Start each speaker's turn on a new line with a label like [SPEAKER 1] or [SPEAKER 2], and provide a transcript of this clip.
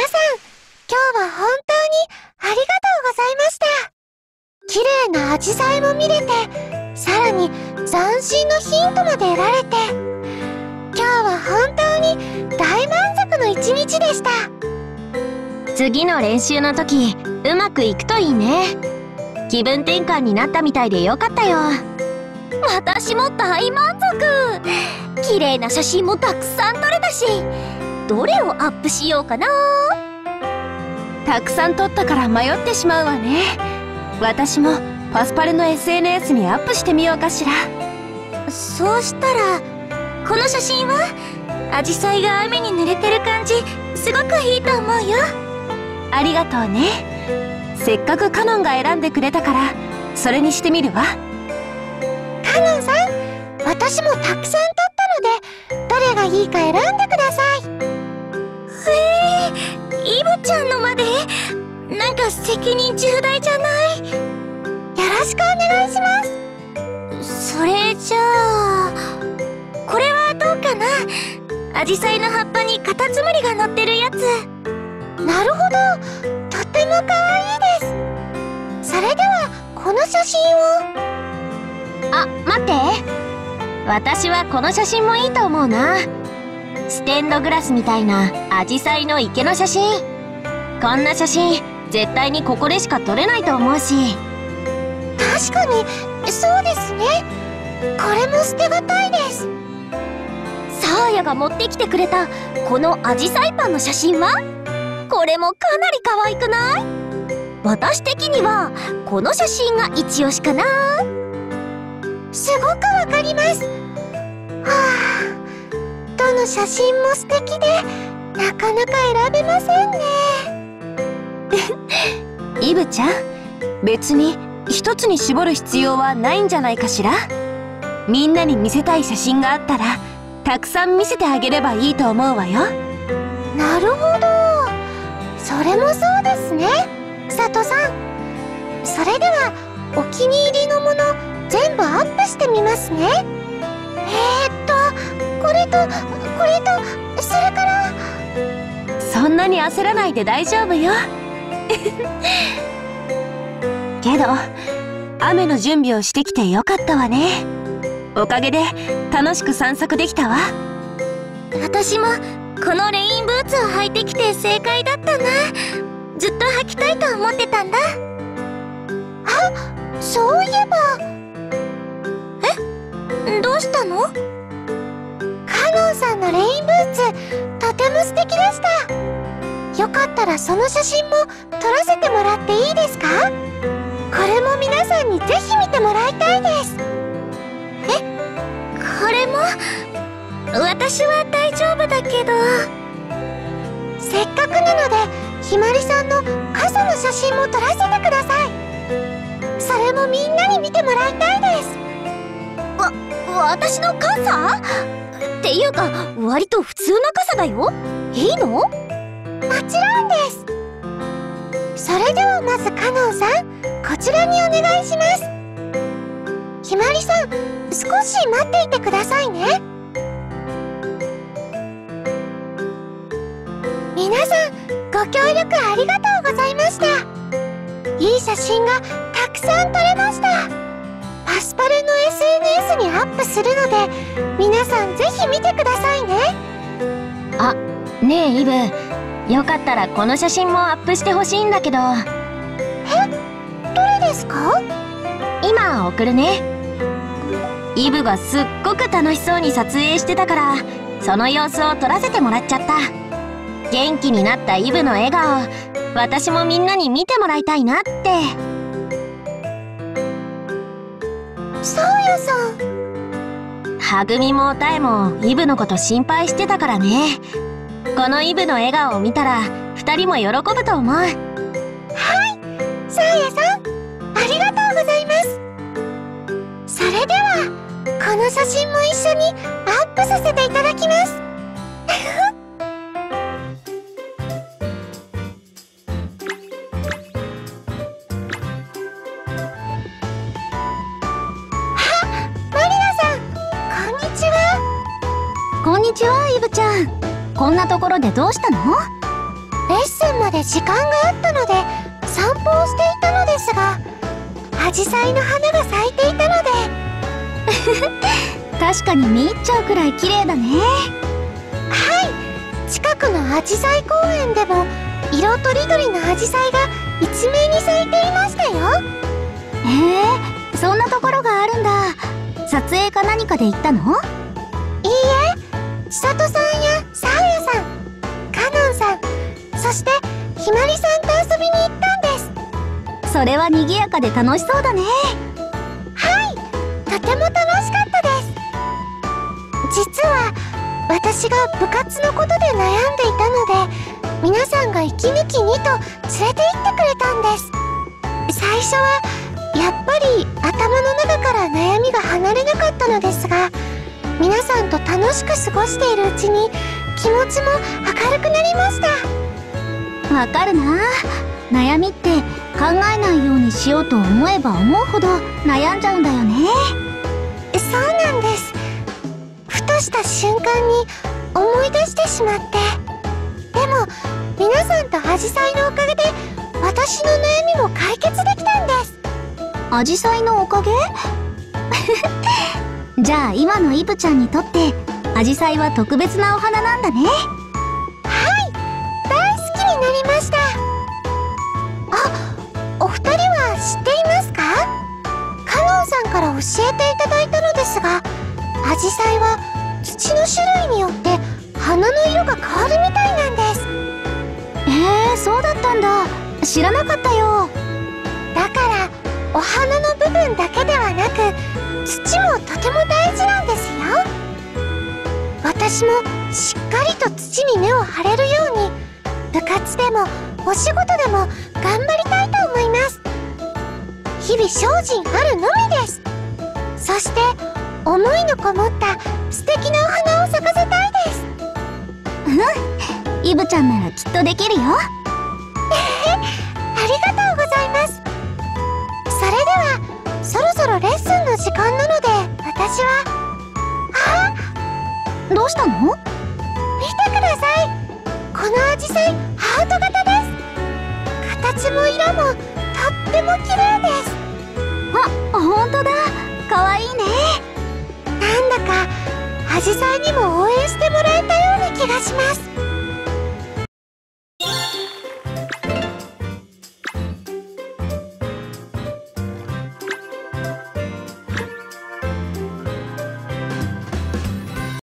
[SPEAKER 1] 皆さん、今日は本当にありがとうございました。綺麗なアジサイも見れて、さらに斬新のヒントまで得られて、今日は本当に大満足の一日でした。
[SPEAKER 2] 次の練習の時、うまくいくといいね。気分転換になったみたいでよかったよ。
[SPEAKER 3] 私も大満足綺麗な写真もたくさん撮れたしどれをアップしようかな
[SPEAKER 2] たくさん撮ったから迷ってしまうわね。私もパスパルの SNS にアップしてみようかしら。
[SPEAKER 3] そうしたらこの写真はアジサイが雨に濡れてる感じすごくいいと思うよ。
[SPEAKER 2] ありがとうね。せっかくカノンが選んでくれたからそれにしてみるわ。
[SPEAKER 1] カノンさん私もたくさん撮ったのでどれがいいか選んでください。
[SPEAKER 3] へえイブちゃんのまでなんか責任重大じゃない？よ
[SPEAKER 1] ろしくお願いし
[SPEAKER 3] ます。それじゃあこれはどうかな？アジサイの葉っぱにカタツムリが乗ってるやつ。
[SPEAKER 1] なるほど。とっても可愛いです。それではこの写真を。
[SPEAKER 2] あ待って。私はこの写真もいいと思うな。ステンドグラスみたいなアジサイの池の写真。こんな写真絶対にここでしか撮れないと思うし。
[SPEAKER 1] 確かにそうですね。これも捨てがたいです。
[SPEAKER 3] サーヤが持ってきてくれたこのアジサイパンの写真は？これもかなり可愛くない？私的にはこの写真が一押しかな。
[SPEAKER 1] すごくわかります。はあどの写真も素敵でなかなか選べませんね
[SPEAKER 2] イブちゃん別に一つに絞る必要はないんじゃないかしら？みんなに見せたい写真があったらたくさん見せてあげればいいと思うわよ。
[SPEAKER 1] なるほど。それもそうですね。佐藤さん。それではお気に入りのもの全部アップしてみますね。えー、っとこれとこれとそれから。
[SPEAKER 2] そんなに焦らないで大丈夫よ けど雨の準備をしてきてよかったわね。おかげで楽しく散策できたわ。
[SPEAKER 3] 私もこのレインブーツを履いてきて正解だったな。ずっと履きたいと思ってたんだ。
[SPEAKER 1] あそういえば。
[SPEAKER 3] えどうしたの？
[SPEAKER 1] カノンさんのレインブーツとても素敵でした。ったらその写真も撮らせてもらっていいですか？これも皆さんにぜひ見てもらいたいです。
[SPEAKER 3] えこれも？私は大丈夫だけど。
[SPEAKER 1] せっかくなのでひまりさんの傘の写真も撮らせてください。それもみんなに見てもらいたいです。
[SPEAKER 3] わ私の傘？っていうか割と普通の傘だよ。いいの？も
[SPEAKER 1] ちろんです。それではまずカノンさんこちらにお願いします。ひまりさん少し待っていてくださいね。皆さんご協力ありがとうございました。いい写真がたくさん撮れました。パスパルの SNS にアップするので皆さんぜひ見てくださいね。
[SPEAKER 2] あねえイブ。よかったらこの写真もアップしてほしいんだけど。
[SPEAKER 1] え？どれですか？
[SPEAKER 2] 今送るね。イブがすっごく楽しそうに撮影してたからその様子を撮らせてもらっちゃった。元気になったイブの笑顔私もみんなに見てもらいたいなって。
[SPEAKER 1] そうやさん。
[SPEAKER 2] はぐみもたえもイブのこと心配してたからねこのイブの笑顔を見たら2人も喜ぶと思う。はい
[SPEAKER 1] サーヤさんありがとうございます。それではこの写真も一緒にアップさせていただきます。あマリナさんこんにちは。
[SPEAKER 3] こんにちはイブちゃんこんなところでどうしたの？
[SPEAKER 1] レッスンまで時間があったので散歩をしていたのですがアジサイの花が咲いていたので。
[SPEAKER 4] 確かに見入っちゃうくらい綺麗だね。
[SPEAKER 1] はい。近くのアジサイ公園でも色とりどりのアジサイが一面に咲いていましたよ。
[SPEAKER 4] へえそんなところがあるんだ。撮影か何かで行ったの？
[SPEAKER 1] いいえ。千里さんやそしてひまりさんと遊びに行ったんです。
[SPEAKER 4] それは賑やかで楽しそうだね。
[SPEAKER 1] はい。とても楽しかったです。実は私が部活のことで悩んでいたので皆さんが息抜きにと連れて行ってくれたんです。最初はやっぱり頭の中から悩みが離れなかったのですが皆さんと楽しく過ごしているうちに気持ちも明るくなりました
[SPEAKER 4] わかるな。悩みって考えないようにしようと思えば思うほど悩んじゃうんだよね。
[SPEAKER 1] そうなんです。ふとした瞬間に思い出してしまって。でも皆さんとアジサイのおかげで私の悩みも解決できたんです。
[SPEAKER 4] アジサイのおかげ？じゃあ今のイブちゃんにとってアジサイは特別なお花なんだね
[SPEAKER 1] んから教えていただいたのですがアジサイは土の種類によって花の色が変わるみたいなんです。
[SPEAKER 4] へえそうだったんだ。知らなかったよ。
[SPEAKER 1] だからお花の部分だけではなく土もとても大事なんですよ。私もしっかりと土に根を張れるように部活でもお仕事でも頑張りたい日々精進あるのみです。そして思いのこもった素敵なお花を咲かせたいです。
[SPEAKER 4] イブちゃんならきっとできるよ。
[SPEAKER 1] ありがとうございます。それではそろそろレッスンの時間なので私はあ
[SPEAKER 4] どうしたの？
[SPEAKER 1] 見てください。このアジサイハート型です。形も色もとっても綺麗です
[SPEAKER 4] あ本当だ。かわいいね。
[SPEAKER 1] なんだかアジサイにも応援してもらえたような気がします。